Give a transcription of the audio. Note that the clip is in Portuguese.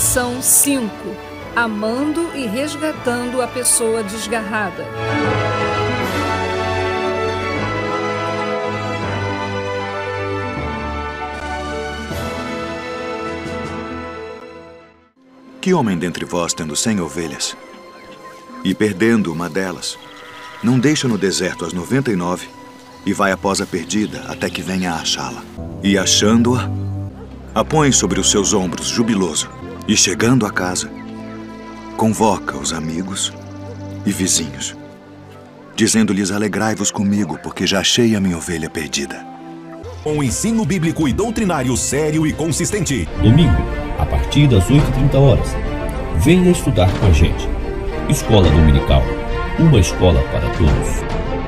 Lição 5: Amando e resgatando a pessoa desgarrada. Que homem dentre vós, tendo cem ovelhas, e perdendo uma delas, não deixa no deserto as noventa e nove e vai após a perdida até que venha a achá-la? E achando-a, a põe sobre os seus ombros, jubiloso, e chegando a casa, convoca os amigos e vizinhos, dizendo-lhes: Alegrai-vos comigo, porque já achei a minha ovelha perdida. Um ensino bíblico e doutrinário sério e consistente. Domingo, a partir das 8h30 horas. Venha estudar com a gente. Escola Dominical uma escola para todos.